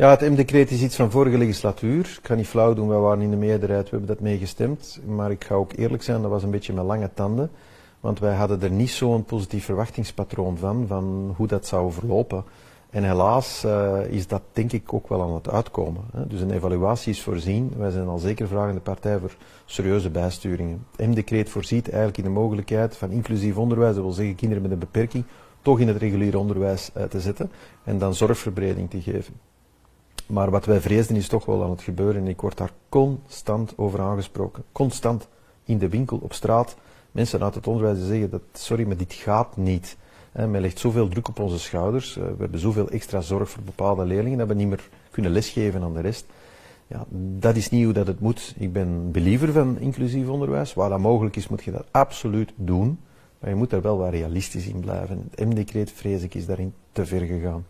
Ja, het M-decreet is iets van vorige legislatuur. Ik kan niet flauw doen, wij waren in de meerderheid, we hebben dat meegestemd. Maar ik ga ook eerlijk zijn, dat was een beetje met lange tanden. Want wij hadden er niet zo'n positief verwachtingspatroon van, van hoe dat zou verlopen. En helaas uh, is dat denk ik ook wel aan het uitkomen. Hè. Dus een evaluatie is voorzien. Wij zijn al zeker vragende partij voor serieuze bijsturingen. Het M-decreet voorziet eigenlijk in de mogelijkheid van inclusief onderwijs, dat wil zeggen kinderen met een beperking, toch in het reguliere onderwijs uh, te zetten en dan zorgverbreding te geven. Maar wat wij vreesden is toch wel aan het gebeuren en ik word daar constant over aangesproken. Constant in de winkel, op straat. Mensen uit het onderwijs zeggen dat, sorry, maar dit gaat niet. men legt zoveel druk op onze schouders. Eh, we hebben zoveel extra zorg voor bepaalde leerlingen dat we niet meer kunnen lesgeven aan de rest. Ja, dat is niet hoe dat het moet. Ik ben believer van inclusief onderwijs. Waar dat mogelijk is, moet je dat absoluut doen. Maar je moet er wel wat realistisch in blijven. Het M-decreet, vrees ik, is daarin te ver gegaan.